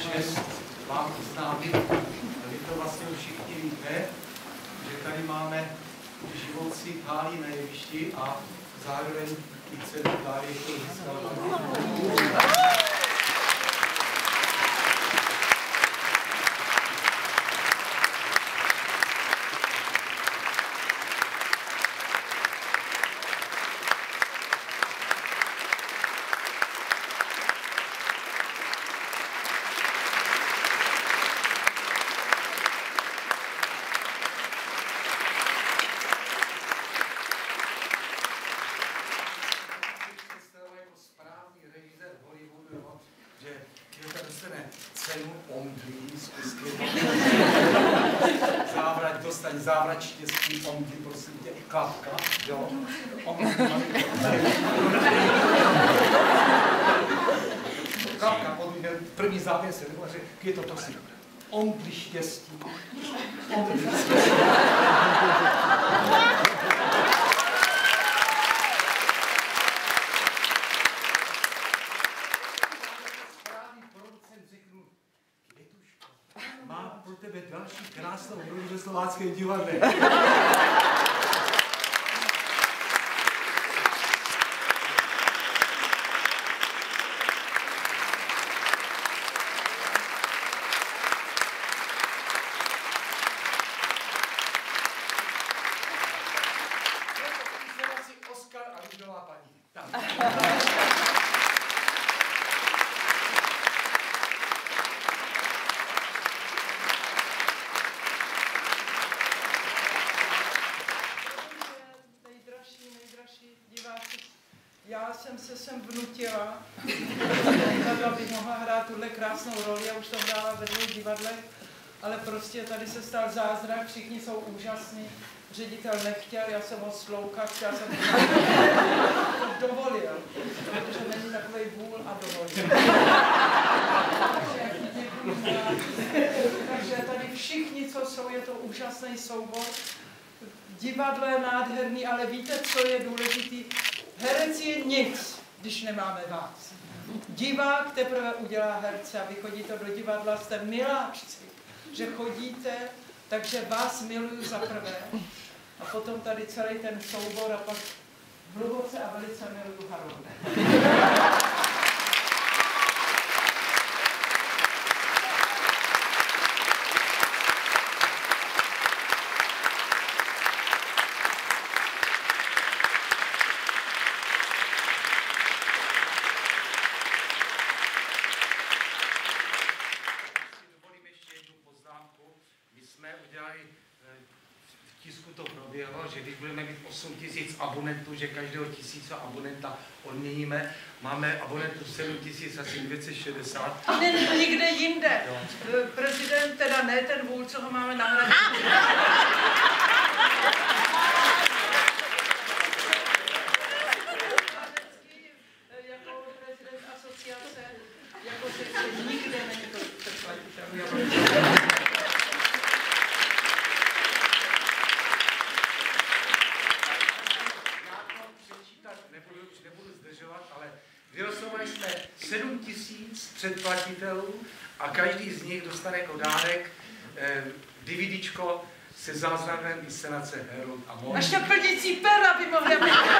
čest vám oznámit, vy to vlastně už všichni víte, že tady máme živoucí Hálí na jevišti a zároveň i cenu Kláry, kterou získala. Cenu omdlí z Závrať, dostaň závrať štěstí, omdlí, prosím tě, klapka, jo. Klapka, podvíde, první závěr se řekl, je to to si. Omdlí štěstí. Omdlí štěstí. Krásnou hru ve Slovácké divadle. jsem se sem vnutila, abych mohla hrát tuhle krásnou roli, já už to hrála ve dvou divadlech, ale prostě tady se stal zázrak, všichni jsou úžasní, ředitel nechtěl, já jsem ho sloukat, já jsem to dovolil, protože není takový vůl a dovolil. Takže tady všichni, co jsou, je to úžasný soubor. Divadlo je nádherný, ale víte, co je důležitý? Herec je nic, když nemáme vás. Divák teprve udělá herce a vy chodíte do divadla, jste miláčci, že chodíte, takže vás miluju za prvé. A potom tady celý ten soubor a pak hluboce a velice miluju Harolda. To proběhlo, že když budeme mít 8 tisíc abonentů, že každého tisíce abonenta odměníme. Máme abonentů 7 tisíc, asi 260. A ne, nikde jinde. Jo. Prezident, teda ne ten vůl, co ho máme na hradě. jako prezident asociace, jako se nikde není to Vylosovali jsme 7 tisíc předplatitelů a každý z nich dostane jako dárek eh, DVDčko se záznamem inscenace Herold a Mon. A štěplnící pera by mohla být.